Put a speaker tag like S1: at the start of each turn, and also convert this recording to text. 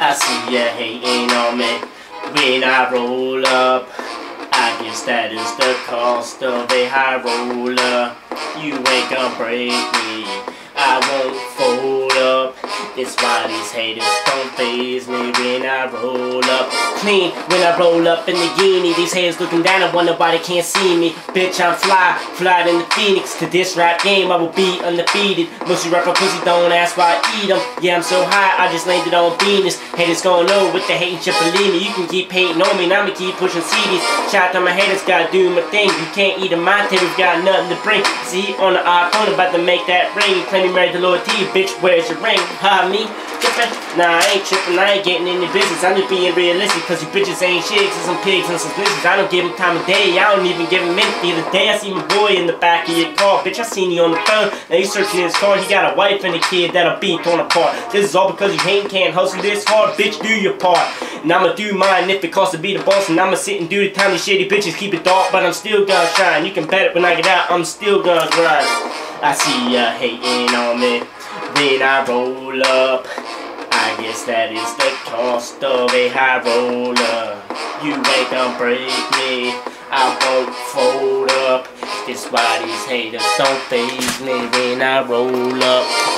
S1: I see you hating on me when I roll up. I guess that is the cost of a high roller. You ain't gonna break me. I won't fold up. It's why these haters don't faze me when I roll up. Clean when I roll up in the uni. These haters looking down and wonder why they can't see me. Bitch, I'm fly, fly in the phoenix. To this rap game, I will be undefeated. You rapper pussy don't ask why I eat them. Yeah, I'm so high, I just landed on Venus. Haters gonna know with the hating you believe me. You can keep hating on me, and I'ma keep pushing CDs. Shout out to my haters, gotta do my thing. You can't eat a my table, got nothing to bring. See, on the iPhone, about to make that ring. Claiming married to Lord T, bitch, where's your ring? Ha, me? Trippin'? Nah, I ain't tripping, I ain't getting in the business. I'm just being realistic, cause you bitches ain't shit, cause some pigs and some lizards. I don't give them time of day, I don't even give them minute. The day, I see my boy in the back of your car. Bitch, I seen you on the phone. Now you searching his car, he got a wife and a kid that'll be torn apart. This is all because you ain't can't hustle this hard, bitch, do your part. And I'ma do mine if it costs to be the boss. And I'ma sit and do the time these shitty bitches keep it dark, but I'm still gonna shine. You can bet it when I get out, I'm still gonna grind. I see ya hating on me Then I roll up. That is the cost of a high roller. You ain't gonna break me. I won't fold up. This why these haters don't faze me when I roll up.